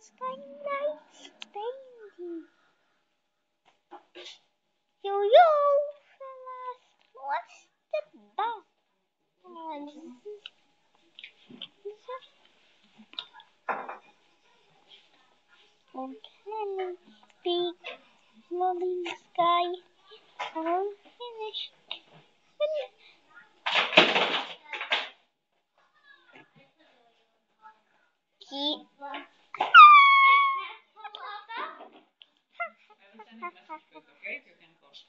sky nice baby. Yo yo, fellas, what's the buzz? Okay, big loving sky, all finished. Keep ginástica da frente, eu tenho costas.